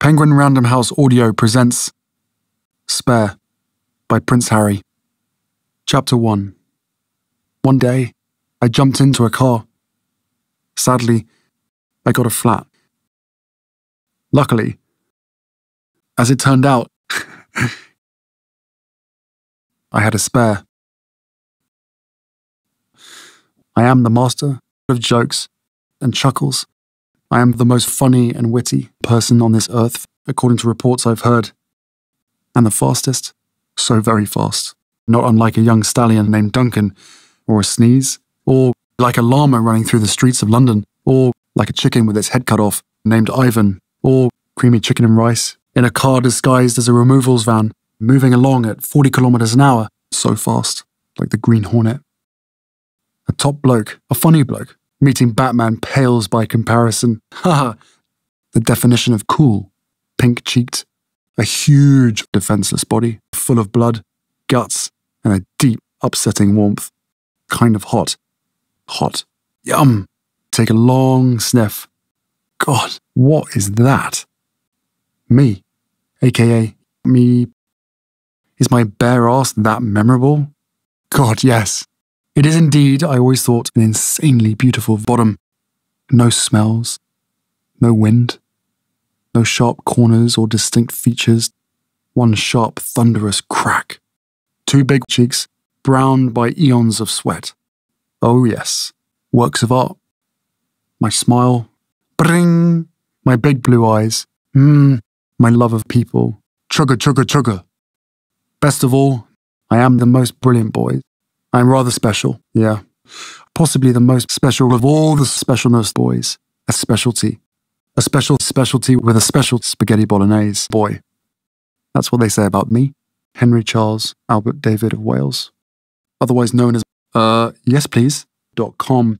Penguin Random House Audio presents Spare by Prince Harry. Chapter 1 One day, I jumped into a car. Sadly, I got a flat. Luckily, as it turned out, I had a spare. I am the master of jokes and chuckles. I am the most funny and witty person on this earth, according to reports I've heard. And the fastest, so very fast, not unlike a young stallion named Duncan, or a sneeze, or like a llama running through the streets of London, or like a chicken with its head cut off, named Ivan, or creamy chicken and rice, in a car disguised as a removals van, moving along at 40 kilometers an hour, so fast, like the Green Hornet. A top bloke, a funny bloke, meeting Batman pales by comparison. Haha, the definition of cool, pink cheeked, a huge, defenseless body, full of blood, guts, and a deep, upsetting warmth. Kind of hot. Hot. Yum! Take a long sniff. God, what is that? Me, aka me. Is my bare ass that memorable? God, yes. It is indeed, I always thought, an insanely beautiful bottom. No smells, no wind, no sharp corners or distinct features, one sharp, thunderous crack. Two big cheeks, browned by eons of sweat. Oh, yes, works of art. My smile, bring, my big blue eyes, mmm, my love of people, chugga chugga chugga. Best of all, I am the most brilliant boy. I'm rather special, yeah. Possibly the most special of all the specialness boys. A specialty. A special specialty with a special spaghetti bolognese boy. That's what they say about me, Henry Charles Albert David of Wales. Otherwise known as, uh, yes please, dot com.